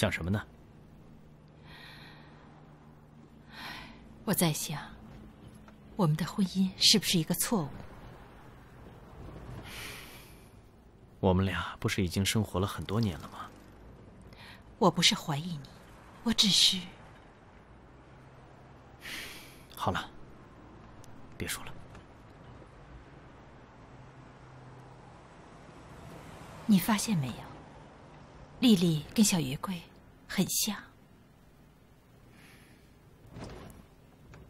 想什么呢？我在想，我们的婚姻是不是一个错误？我们俩不是已经生活了很多年了吗？我不是怀疑你，我只是……好了，别说了。你发现没有，丽丽跟小月桂很像。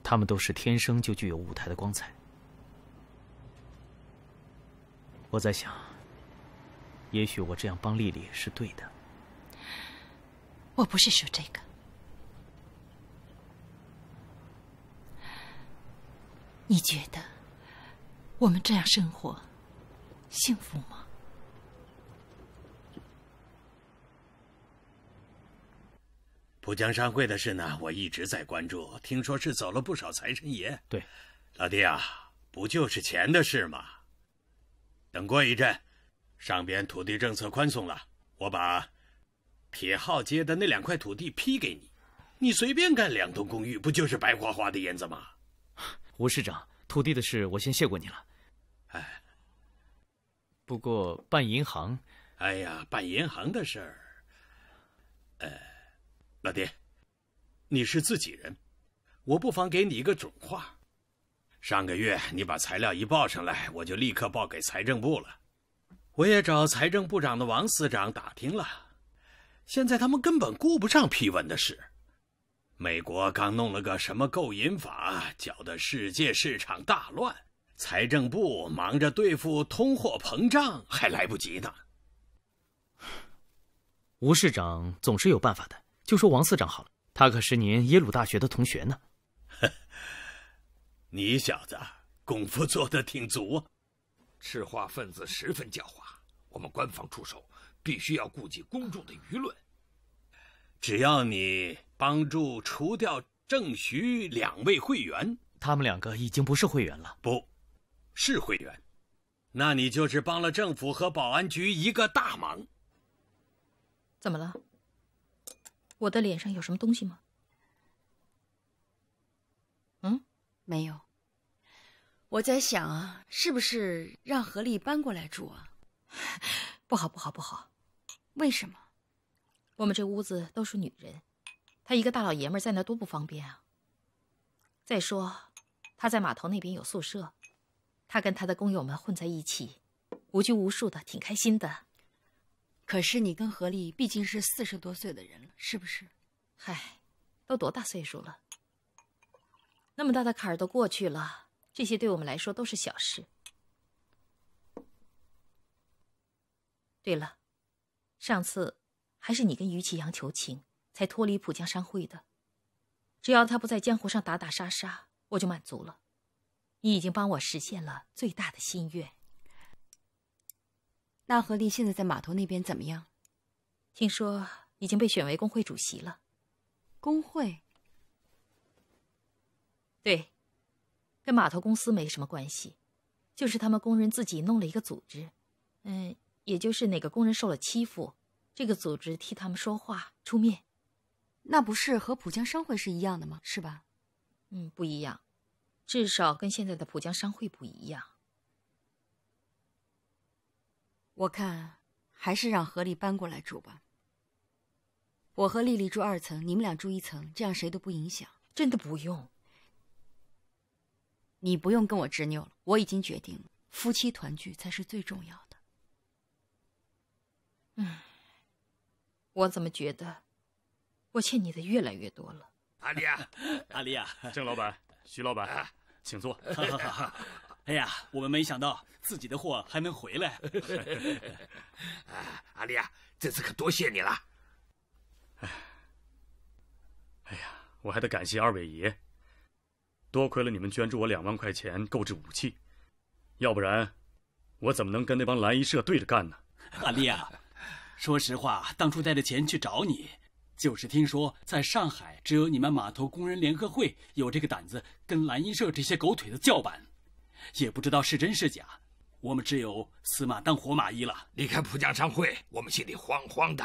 他们都是天生就具有舞台的光彩。我在想，也许我这样帮丽丽是对的。我不是说这个。你觉得我们这样生活幸福吗？浦江商会的事呢，我一直在关注。听说是走了不少财神爷。对，老弟啊，不就是钱的事吗？等过一阵，上边土地政策宽松了，我把铁号街的那两块土地批给你，你随便盖两栋公寓，不就是白花花的银子吗？吴市长，土地的事我先谢过你了。哎，不过办银行，哎呀，办银行的事儿，呃。老爹，你是自己人，我不妨给你一个准话。上个月你把材料一报上来，我就立刻报给财政部了。我也找财政部长的王司长打听了，现在他们根本顾不上批文的事。美国刚弄了个什么购银法，搅得世界市场大乱，财政部忙着对付通货膨胀，还来不及呢。吴市长总是有办法的。就说王司长好了，他可是您耶鲁大学的同学呢。你小子功夫做得挺足啊，赤化分子十分狡猾。我们官方出手，必须要顾及公众的舆论。只要你帮助除掉郑徐两位会员，他们两个已经不是会员了。不，是会员，那你就是帮了政府和保安局一个大忙。怎么了？我的脸上有什么东西吗？嗯，没有。我在想啊，是不是让何丽搬过来住啊？不好，不好，不好！为什么？我们这屋子都是女人，她一个大老爷们在那多不方便啊。再说，她在码头那边有宿舍，她跟她的工友们混在一起，无拘无束的，挺开心的。可是你跟何丽毕竟是四十多岁的人了，是不是？嗨，都多大岁数了？那么大的坎儿都过去了，这些对我们来说都是小事。对了，上次还是你跟于启阳求情，才脱离浦江商会的。只要他不在江湖上打打杀杀，我就满足了。你已经帮我实现了最大的心愿。那何丽现在在码头那边怎么样？听说已经被选为工会主席了。工会？对，跟码头公司没什么关系，就是他们工人自己弄了一个组织。嗯，也就是哪个工人受了欺负，这个组织替他们说话出面。那不是和浦江商会是一样的吗？是吧？嗯，不一样，至少跟现在的浦江商会不一样。我看还是让何丽搬过来住吧。我和丽丽住二层，你们俩住一层，这样谁都不影响。真的不用，你不用跟我执拗了。我已经决定了，夫妻团聚才是最重要的。嗯，我怎么觉得我欠你的越来越多了？阿丽啊，阿丽啊，郑老板、徐老板，请坐。哎呀，我们没想到自己的货还能回来。阿丽啊，这次可多谢你了。哎，哎呀，我还得感谢二位爷。多亏了你们捐助我两万块钱购置武器，要不然我怎么能跟那帮蓝衣社对着干呢？阿丽啊，说实话，当初带着钱去找你，就是听说在上海只有你们码头工人联合会有这个胆子跟蓝衣社这些狗腿子叫板。也不知道是真是假，我们只有死马当活马医了。离开浦江商会，我们心里慌慌的，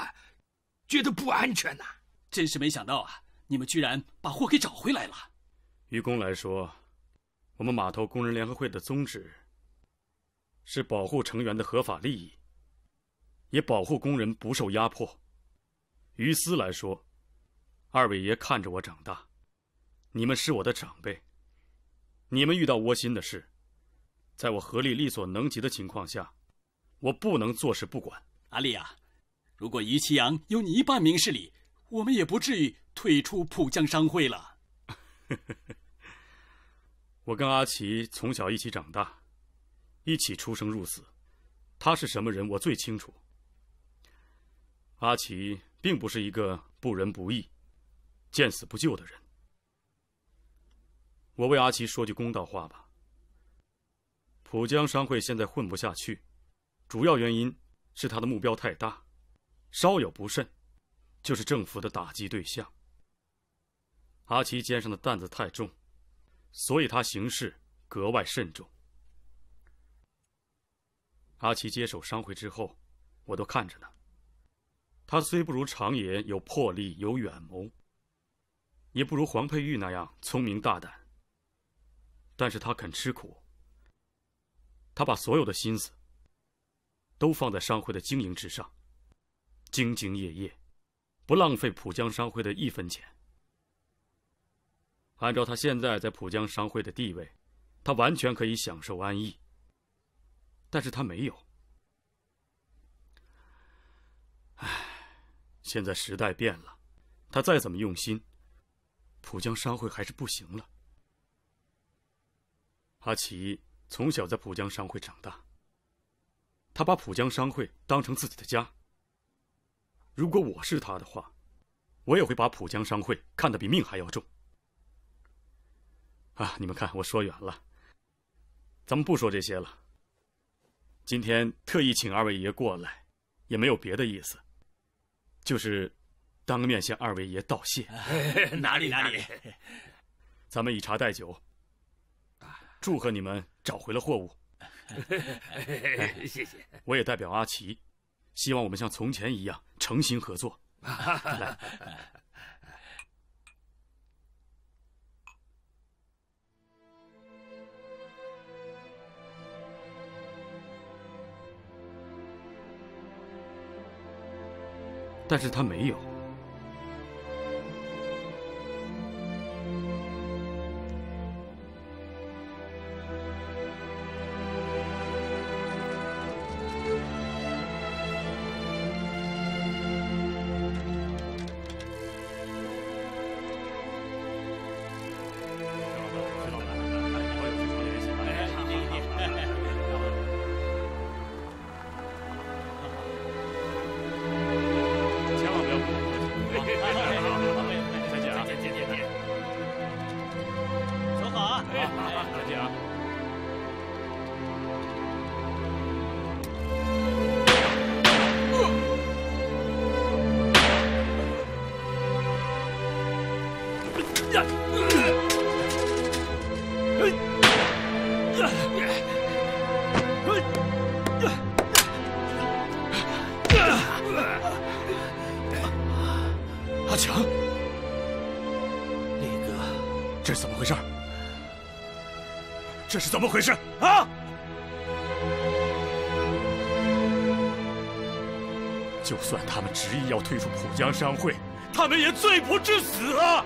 觉得不安全呐。真是没想到啊！你们居然把货给找回来了。于公来说，我们码头工人联合会的宗旨是保护成员的合法利益，也保护工人不受压迫。于私来说，二位爷看着我长大，你们是我的长辈，你们遇到窝心的事，在我合力力所能及的情况下，我不能坐视不管。阿丽啊，如果于其阳有你一半明事理，我们也不至于退出浦江商会了。我跟阿奇从小一起长大，一起出生入死，他是什么人，我最清楚。阿奇并不是一个不仁不义、见死不救的人。我为阿奇说句公道话吧：浦江商会现在混不下去，主要原因是他的目标太大，稍有不慎，就是政府的打击对象。阿奇肩上的担子太重，所以他行事格外慎重。阿奇接手商会之后，我都看着呢。他虽不如常言有魄力、有远谋，也不如黄佩玉那样聪明大胆，但是他肯吃苦。他把所有的心思都放在商会的经营之上，兢兢业业，不浪费浦江商会的一分钱。按照他现在在浦江商会的地位，他完全可以享受安逸。但是他没有。唉，现在时代变了，他再怎么用心，浦江商会还是不行了。阿奇从小在浦江商会长大，他把浦江商会当成自己的家。如果我是他的话，我也会把浦江商会看得比命还要重。啊，你们看，我说远了。咱们不说这些了。今天特意请二位爷过来，也没有别的意思，就是当面向二位爷道谢。哪里哪里，咱们以茶代酒，祝贺你们找回了货物。谢谢。我也代表阿奇，希望我们像从前一样诚心合作。来。但是他没有。阿强，那个，这是怎么回事？这是怎么回事啊？就算他们执意要退出浦江商会，他们也罪不至死啊！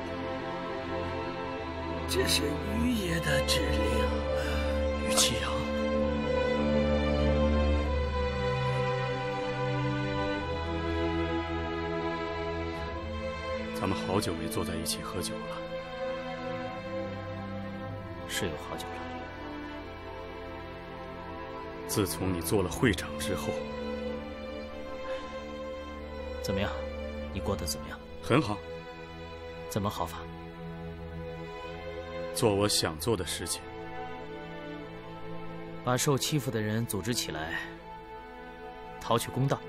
这是于爷的指令，于启阳。咱们好久没坐在一起喝酒了，是有好久了。自从你做了会长之后，怎么样？你过得怎么样？很好。怎么好法？做我想做的事情，把受欺负的人组织起来，讨取公道。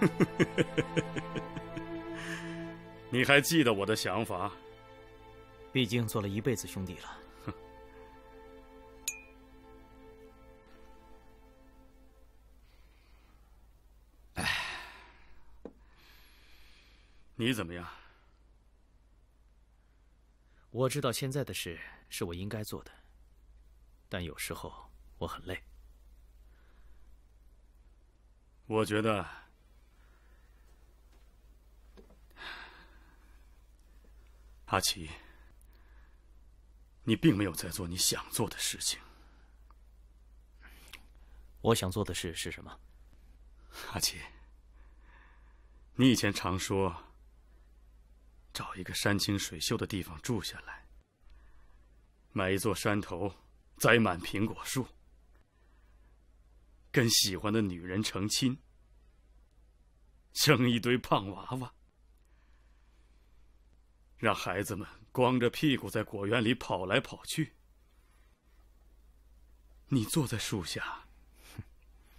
你还记得我的想法？毕竟做了一辈子兄弟了。哼。哎，你怎么样？我知道现在的事是我应该做的，但有时候我很累。我觉得，阿奇，你并没有在做你想做的事情。我想做的事是什么？阿奇，你以前常说，找一个山清水秀的地方住下来，买一座山头，栽满苹果树。跟喜欢的女人成亲，生一堆胖娃娃，让孩子们光着屁股在果园里跑来跑去。你坐在树下，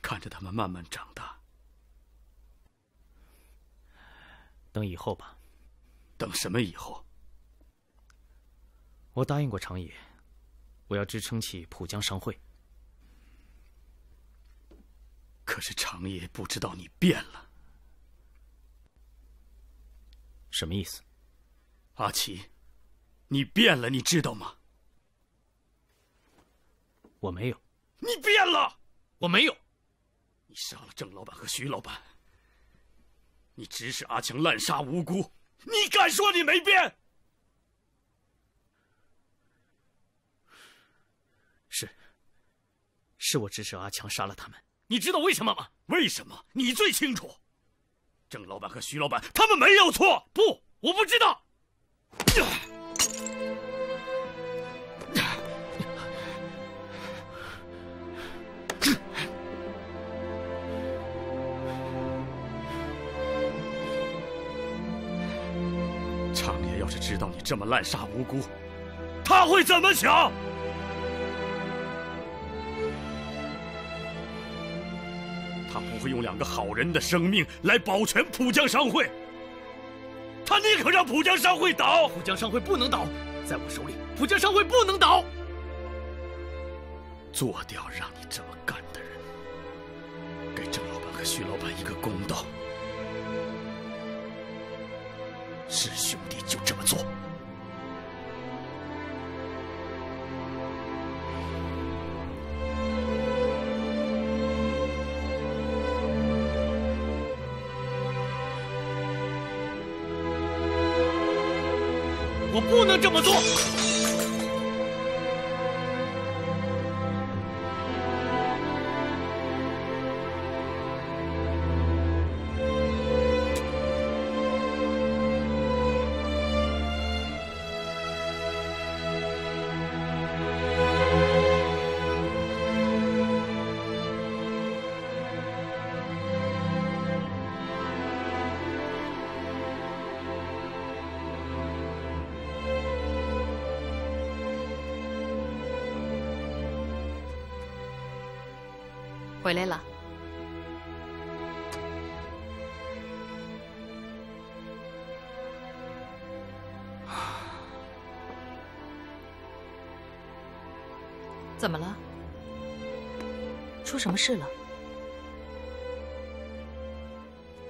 看着他们慢慢长大。等以后吧。等什么以后？我答应过长野，我要支撑起浦江商会。可是长野不知道你变了，什么意思？阿奇，你变了，你知道吗？我没有。你变了，我没有。你杀了郑老板和徐老板，你指使阿强滥杀无辜，你敢说你没变？是，是我指使阿强杀了他们。你知道为什么吗？为什么？你最清楚。郑老板和徐老板，他们没有错。不，我不知道。道你这么滥杀无辜，他会怎么想？他不会用两个好人的生命来保全浦江商会，他宁可让浦江商会倒。浦江商会不能倒，在我手里，浦江商会不能倒。做掉让你这么干的人，给郑老板和徐老板一个公道。是兄弟就这么做。我不能这么做。怎么了？出什么事了？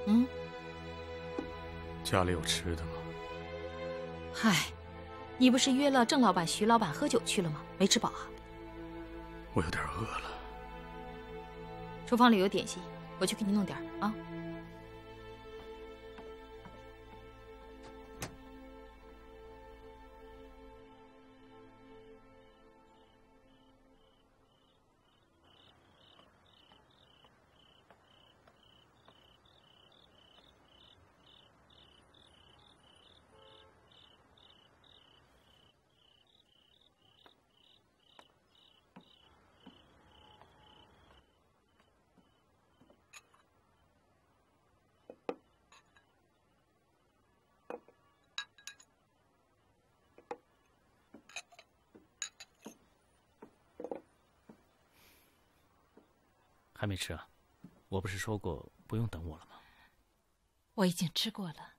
嗯？家里有吃的吗？嗨，你不是约了郑老板、徐老板喝酒去了吗？没吃饱啊？我有点饿了。厨房里有点心，我去给你弄点啊。还没吃啊？我不是说过不用等我了吗？我已经吃过了，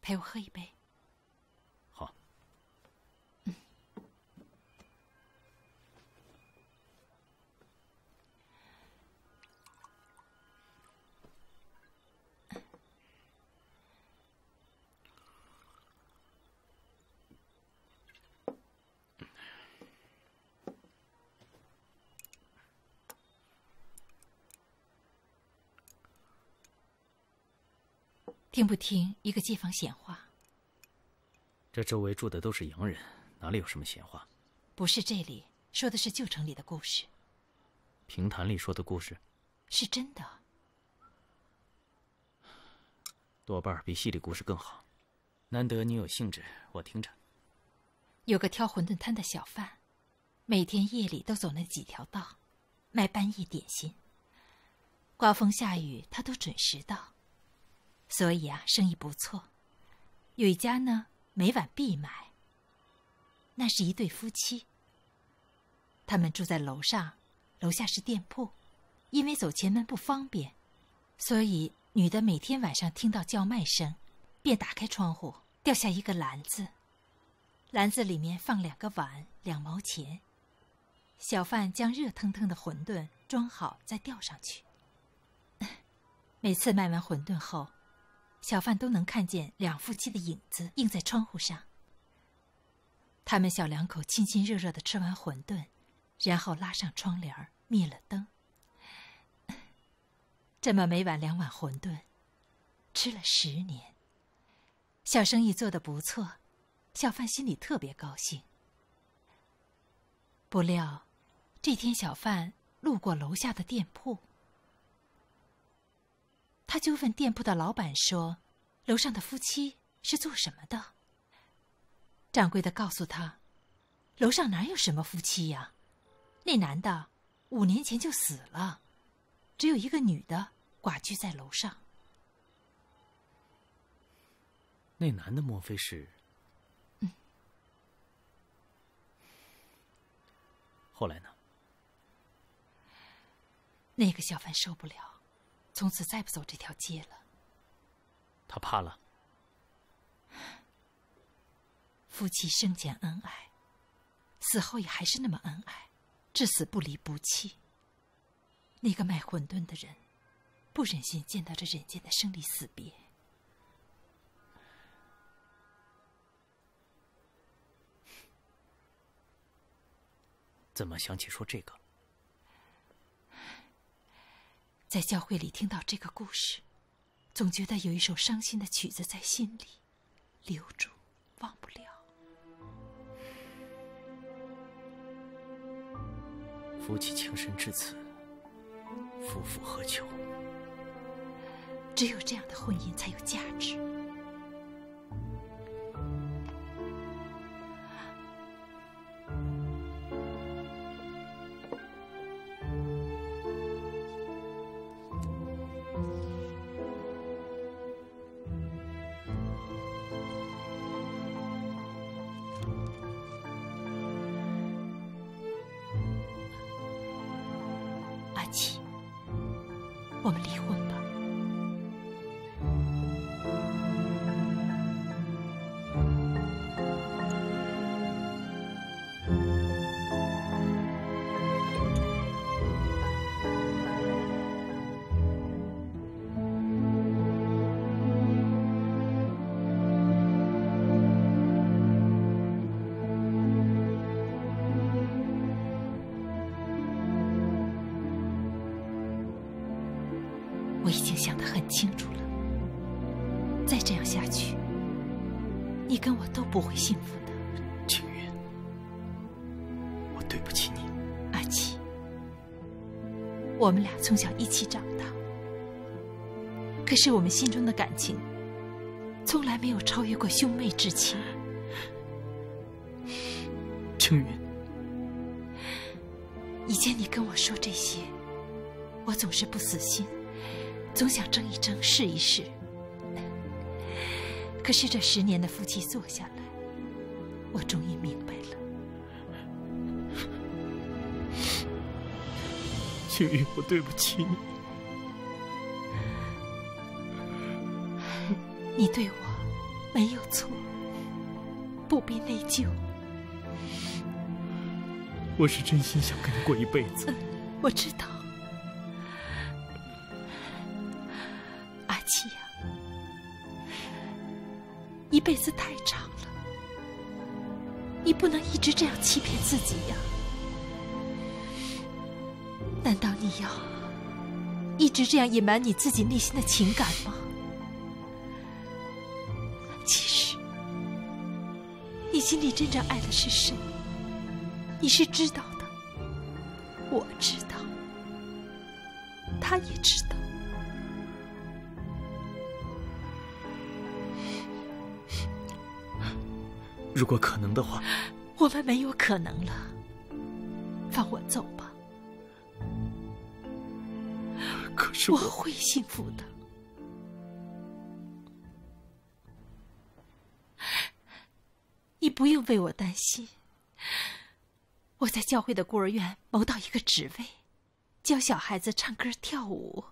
陪我喝一杯。好。听不听一个街坊闲话？这周围住的都是洋人，哪里有什么闲话？不是这里说的是旧城里的故事，评弹里说的故事是真的。多半比戏里故事更好。难得你有兴致，我听着。有个挑馄饨摊的小贩，每天夜里都走那几条道，卖半夜点心。刮风下雨，他都准时到，所以啊，生意不错。有一家呢，每晚必买。那是一对夫妻。他们住在楼上，楼下是店铺，因为走前门不方便，所以女的每天晚上听到叫卖声，便打开窗户，掉下一个篮子。篮子里面放两个碗，两毛钱。小贩将热腾腾的馄饨装好，再吊上去。每次卖完馄饨后，小贩都能看见两夫妻的影子映在窗户上。他们小两口亲亲热热的吃完馄饨，然后拉上窗帘灭了灯。这么每晚两碗馄饨，吃了十年。小生意做得不错。小贩心里特别高兴。不料，这天小贩路过楼下的店铺，他就问店铺的老板说：“楼上的夫妻是做什么的？”掌柜的告诉他：“楼上哪有什么夫妻呀？那男的五年前就死了，只有一个女的寡居在楼上。”那男的莫非是？嗯后来呢？那个小贩受不了，从此再不走这条街了。他怕了。夫妻生前恩爱，死后也还是那么恩爱，至死不离不弃。那个卖馄饨的人，不忍心见到这人间的生离死别。怎么想起说这个？在教会里听到这个故事，总觉得有一首伤心的曲子在心里留住，忘不了。夫妻情深至此，夫复何求？只有这样的婚姻才有价值。很清楚了，再这样下去，你跟我都不会幸福的。青云，我对不起你。阿七，我们俩从小一起长大，可是我们心中的感情，从来没有超越过兄妹之情。青云，以前你跟我说这些，我总是不死心。总想争一争，试一试。可是这十年的夫妻坐下来，我终于明白了。青云，我对不起你。你对我没有错，不必内疚。我是真心想跟你过一辈子。我知道。辈子太长了，你不能一直这样欺骗自己呀。难道你要一直这样隐瞒你自己内心的情感吗？其实，你心里真正爱的是谁，你是知道的，我知道。如果可能的话，我们没有可能了。放我走吧。可是我会幸福的。你不用为我担心。我在教会的孤儿院谋到一个职位，教小孩子唱歌跳舞。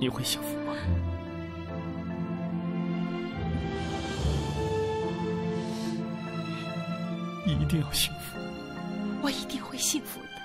你会幸福吗？你一定要幸福。我一定会幸福的。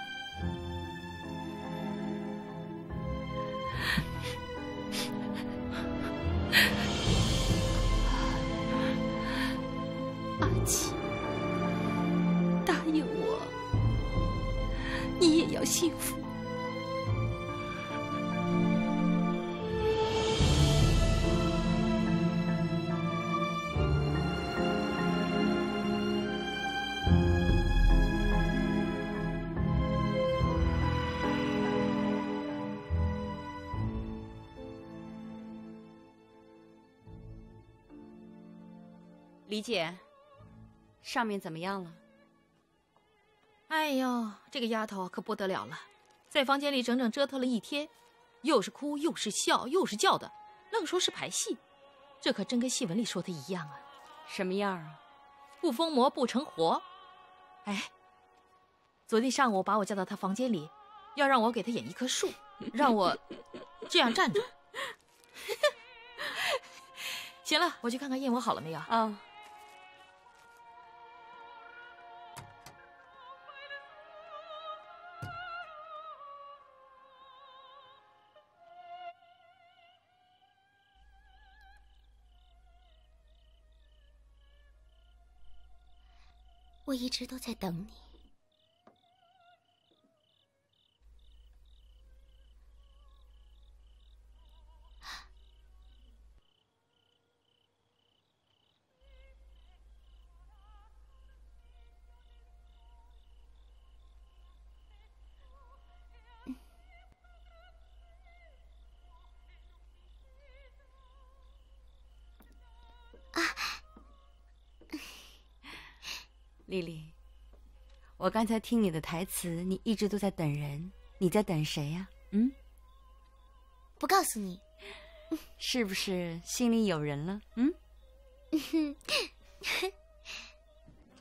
李姐，上面怎么样了？哎呦，这个丫头可不得了了，在房间里整整折腾了一天，又是哭又是笑又是叫的，愣说是排戏，这可真跟戏文里说的一样啊！什么样啊？不疯魔不成活。哎，昨天上午把我叫到他房间里，要让我给他演一棵树，让我这样站着。行了，我去看看燕窝好了没有。啊。我一直都在等你。刚才听你的台词，你一直都在等人，你在等谁呀？嗯，不告诉你，是不是心里有人了？嗯，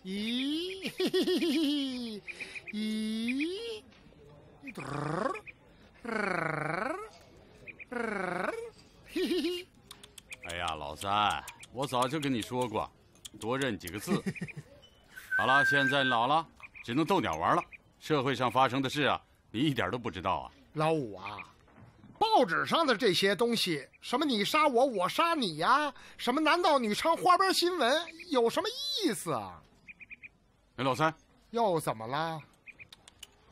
咦，咦，哎呀，老三，我早就跟你说过，多认几个字。好了，现在老了，只能逗鸟玩了。社会上发生的事啊，你一点都不知道啊。老五啊，报纸上的这些东西，什么你杀我，我杀你呀，什么男盗女娼花边新闻，有什么意思啊？哎，老三，又怎么了？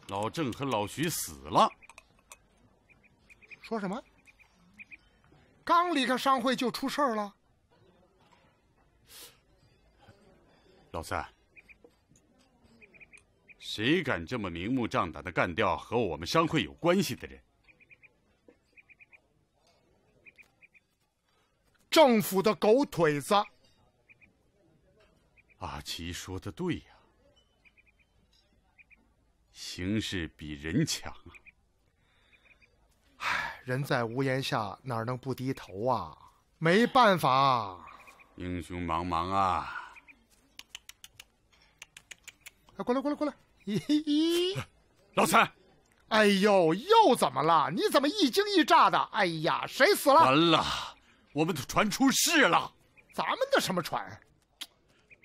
老郑和老徐死了。说什么？刚离开商会就出事了？老三。谁敢这么明目张胆的干掉和我们商会有关系的人？政府的狗腿子！阿奇说的对呀，形势比人强啊！唉，人在屋檐下，哪能不低头啊？没办法，英雄茫茫啊！哎，过来，过来，过来！咦咦，老三，哎呦，又怎么了？你怎么一惊一乍的？哎呀，谁死了？完了，我们的船出事了。咱们的什么船？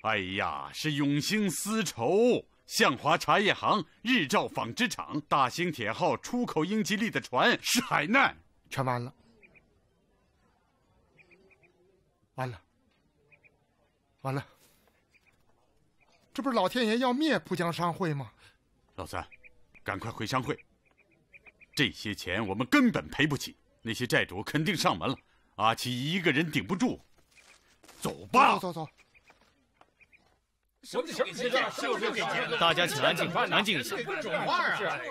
哎呀，是永兴丝绸、向华茶叶行、日照纺织厂、大兴铁号出口英吉利的船是海难，全完了，完了，完了。这不是老天爷要灭浦江商会吗？老三，赶快回商会。这些钱我们根本赔不起，那些债主肯定上门了。阿奇一个人顶不住，走吧。走走走。什么什么钱？就是钱。大家请安静，安静一下。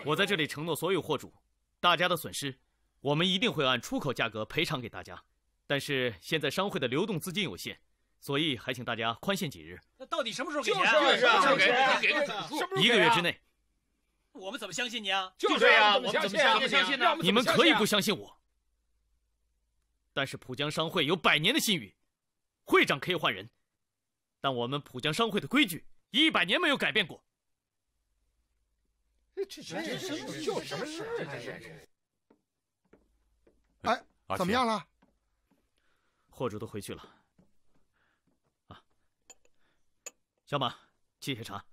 我在这里承诺所有货主，大家的损失，我们一定会按出口价格赔偿给大家。但是现在商会的流动资金有限，所以还请大家宽限几日。那到底什么时候给钱？就是啊，就给给个准数。一个月之内。我们怎么相信你啊？就是呀，我们怎么相信呢？你们可以不相信我，但是浦江商会有百年的信誉，会长可以换人，但我们浦江商会的规矩一百年没有改变过。这这这这就什么事？这这这。哎，怎么样了？货主都回去了。啊，小马，沏些茶。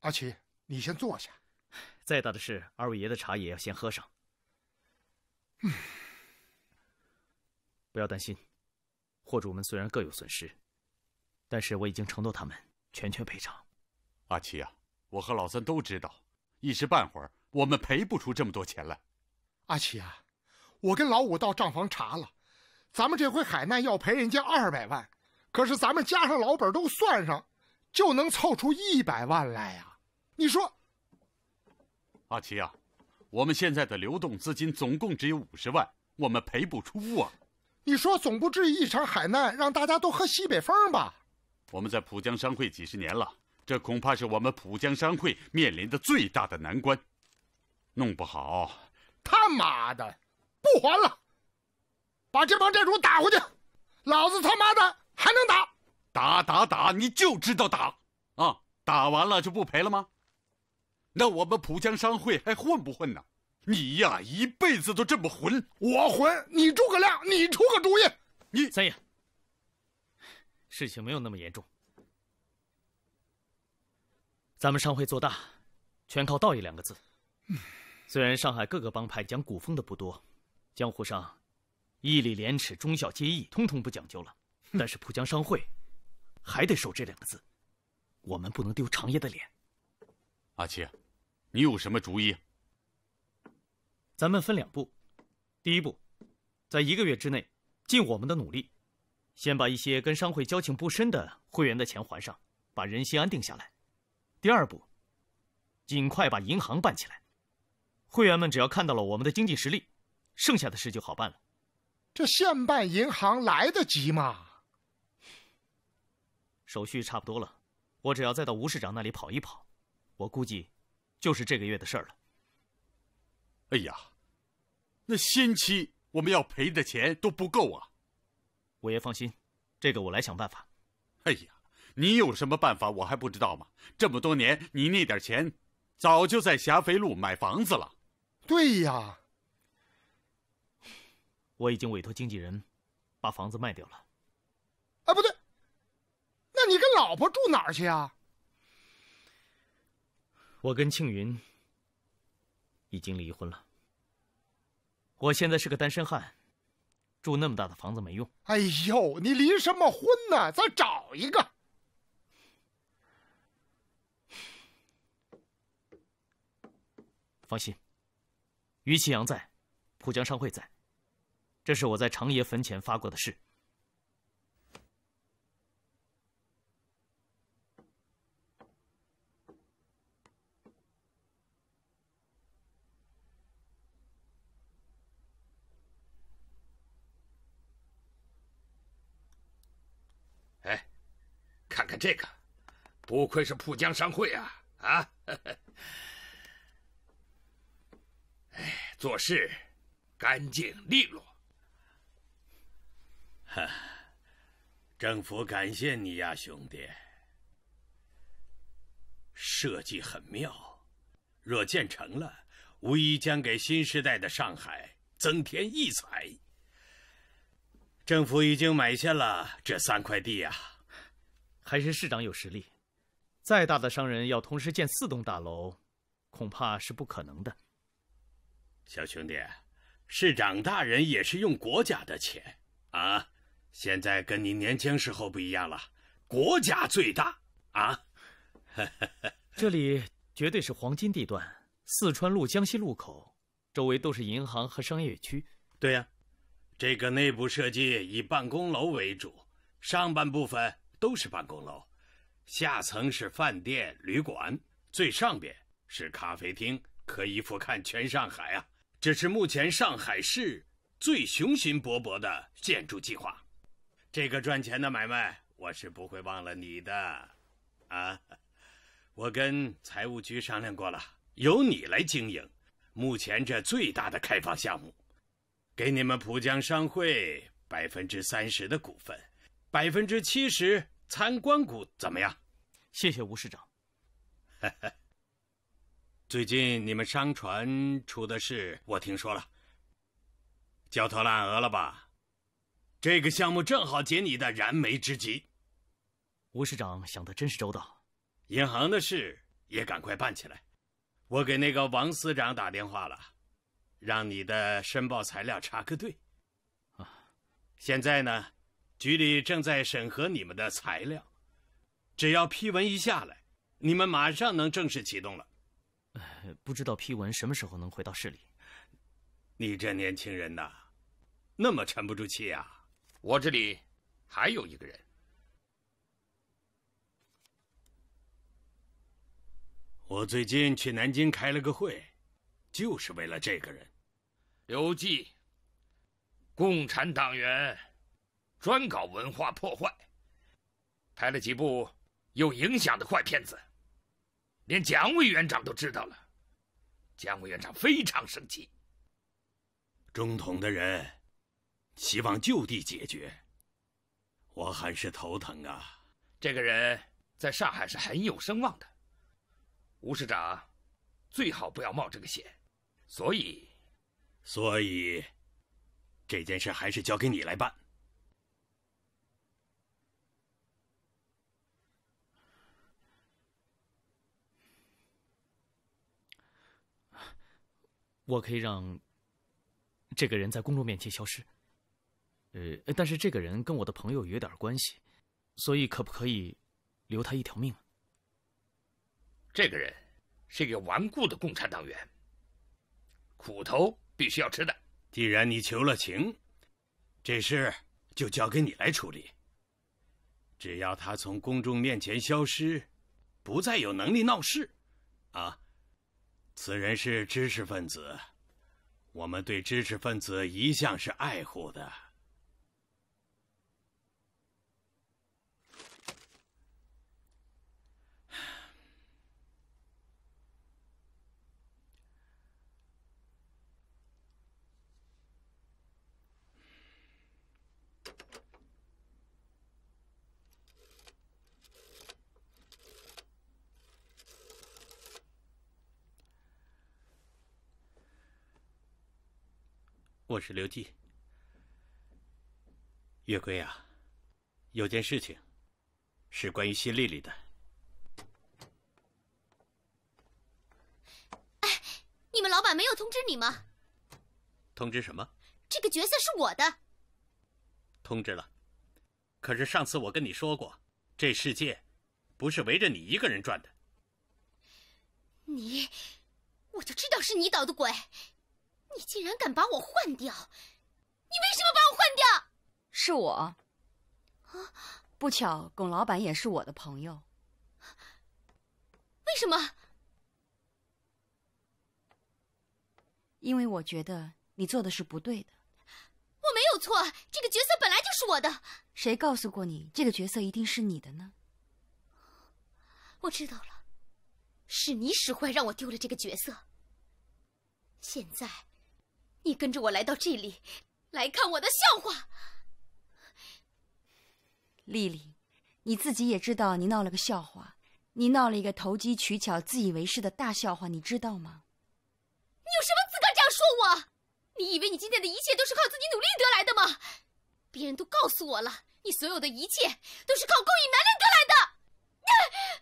阿奇。你先坐下。再大的事，二位爷的茶也要先喝上。嗯，不要担心，货主们虽然各有损失，但是我已经承诺他们全权赔偿。阿奇啊，我和老三都知道，一时半会儿我们赔不出这么多钱来。阿奇啊，我跟老五到账房查了，咱们这回海难要赔人家二百万，可是咱们加上老本都算上，就能凑出一百万来呀。你说，阿奇啊，我们现在的流动资金总共只有五十万，我们赔不出啊。你说总不至于一场海难让大家都喝西北风吧？我们在浦江商会几十年了，这恐怕是我们浦江商会面临的最大的难关。弄不好，他妈的不还了，把这帮债主打回去，老子他妈的还能打？打打打，你就知道打啊！打完了就不赔了吗？那我们浦江商会还混不混呢？你呀，一辈子都这么混，我混，你诸葛亮，你出个主意。你三爷，事情没有那么严重。咱们商会做大，全靠道义两个字。虽然上海各个帮派讲古风的不多，江湖上义理廉耻、忠孝节义，通通不讲究了，但是浦江商会还得守这两个字，我们不能丢长爷的脸。阿七。你有什么主意？咱们分两步，第一步，在一个月之内，尽我们的努力，先把一些跟商会交情不深的会员的钱还上，把人心安定下来。第二步，尽快把银行办起来，会员们只要看到了我们的经济实力，剩下的事就好办了。这现办银行来得及吗？手续差不多了，我只要再到吴市长那里跑一跑，我估计。就是这个月的事儿了。哎呀，那先期我们要赔的钱都不够啊！五爷放心，这个我来想办法。哎呀，你有什么办法我还不知道吗？这么多年，你那点钱早就在霞飞路买房子了。对呀，我已经委托经纪人把房子卖掉了。啊，不对，那你跟老婆住哪儿去啊？我跟庆云已经离婚了，我现在是个单身汉，住那么大的房子没用。哎呦，你离什么婚呢？再找一个。放心，于其阳在，浦江商会在，这是我在长爷坟前发过的誓。这个，不愧是浦江商会啊！啊，哎，做事干净利落。哈，政府感谢你呀，兄弟。设计很妙，若建成了，无疑将给新时代的上海增添异彩。政府已经买下了这三块地呀。还是市长有实力，再大的商人要同时建四栋大楼，恐怕是不可能的。小兄弟，市长大人也是用国家的钱啊！现在跟你年轻时候不一样了，国家最大啊！这里绝对是黄金地段，四川路、江西路口，周围都是银行和商业区。对呀，这个内部设计以办公楼为主，上半部分都是办公楼，下层是饭店、旅馆，最上边是咖啡厅，可以俯瞰全上海啊！这是目前上海市最雄心勃勃的建筑计划。这个赚钱的买卖，我是不会忘了你的，啊！我跟财务局商量过了，由你来经营，目前这最大的开发项目，给你们浦江商会百分之三十的股份，百分之七十参观股，怎么样？谢谢吴市长。最近你们商船出的事，我听说了，焦头烂额了吧？这个项目正好解你的燃眉之急。吴市长想的真是周到，银行的事也赶快办起来。我给那个王司长打电话了，让你的申报材料插个队。啊，现在呢，局里正在审核你们的材料，只要批文一下来，你们马上能正式启动了。不知道批文什么时候能回到市里？你这年轻人呐，那么沉不住气啊？我这里还有一个人，我最近去南京开了个会，就是为了这个人。刘季，共产党员，专搞文化破坏，拍了几部有影响的坏片子，连蒋委员长都知道了，蒋委员长非常生气。中统的人。希望就地解决，我很是头疼啊！这个人在上海是很有声望的，吴市长最好不要冒这个险。所以，所以这件事还是交给你来办。我可以让这个人在公众面前消失。呃，但是这个人跟我的朋友有点关系，所以可不可以留他一条命？这个人是一个顽固的共产党员，苦头必须要吃的。既然你求了情，这事就交给你来处理。只要他从公众面前消失，不再有能力闹事，啊，此人是知识分子，我们对知识分子一向是爱护的。我是刘季，月桂啊，有件事情是关于新丽丽的。哎，你们老板没有通知你吗？通知什么？这个角色是我的。通知了，可是上次我跟你说过，这世界不是围着你一个人转的。你，我就知道是你捣的鬼。你竟然敢把我换掉！你为什么把我换掉？是我。啊，不巧，龚老板也是我的朋友。为什么？因为我觉得你做的是不对的。我没有错，这个角色本来就是我的。谁告诉过你这个角色一定是你的呢？我知道了，是你使坏让我丢了这个角色。现在。你跟着我来到这里，来看我的笑话。丽丽，你自己也知道，你闹了个笑话，你闹了一个投机取巧、自以为是的大笑话，你知道吗？你有什么资格这样说我？你以为你今天的一切都是靠自己努力得来的吗？别人都告诉我了，你所有的一切都是靠勾引男人得来的。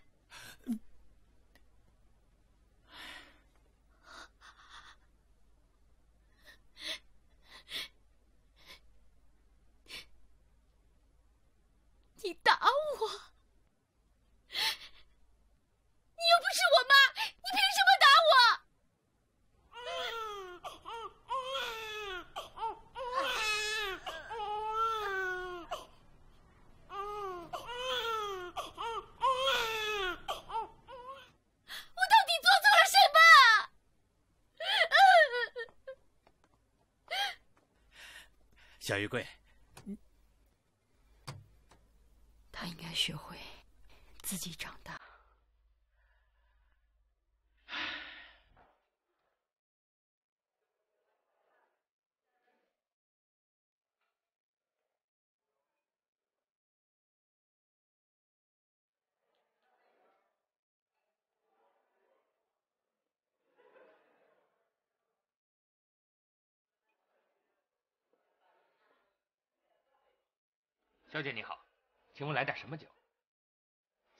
你打我！你又不是我妈，你小玉桂，他应该学会自己长大。小姐你好，请问来点什么酒？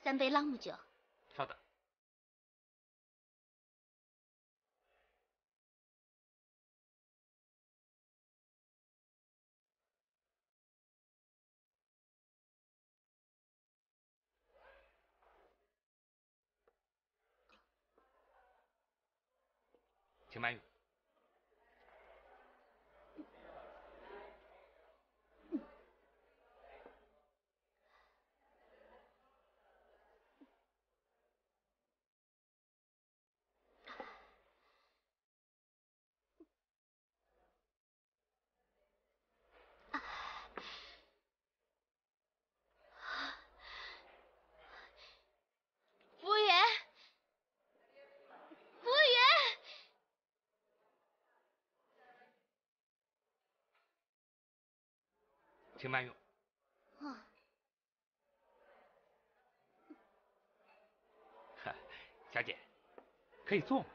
三杯朗姆酒。稍等。请慢用。服务员，服务员，请慢用。哦，哈，小姐，可以坐吗？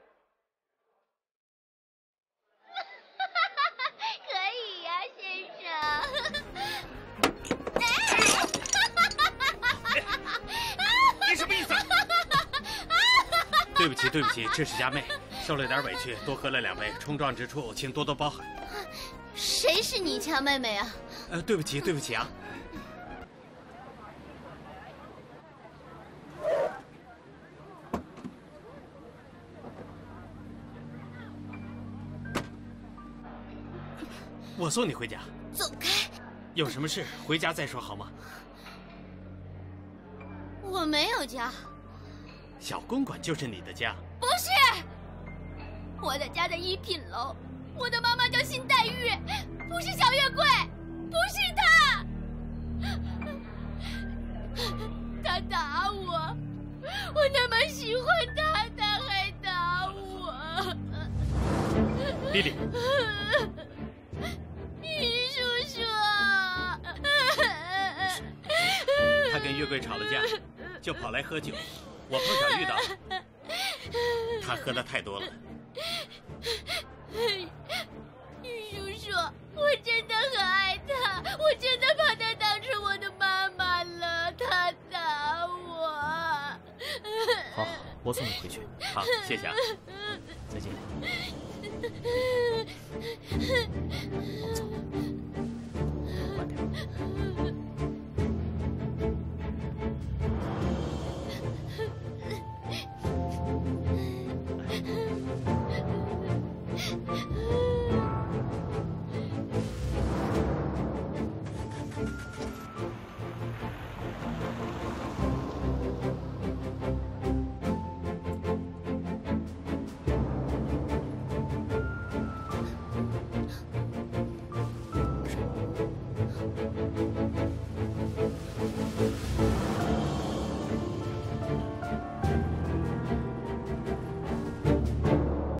可以呀、先生。你什么意思？对不起，对不起，这是佳妹，受了点委屈，多喝了两杯，冲撞之处请多多包涵。谁是你家妹妹啊？呃，对不起，对不起啊。我送你回家，走开！有什么事回家再说好吗？我没有家，小公馆就是你的家。不是。我的家在一品楼，我的妈妈叫辛黛玉，不是小月桂，那么喜欢她，她还打我。丽丽，于叔叔，他跟月桂吵了架，就跑来喝酒。我碰巧遇到了，他喝的太多了。玉叔叔，我真的很爱他，我真的把她好我送你回去。好谢谢啊。再见。走慢点。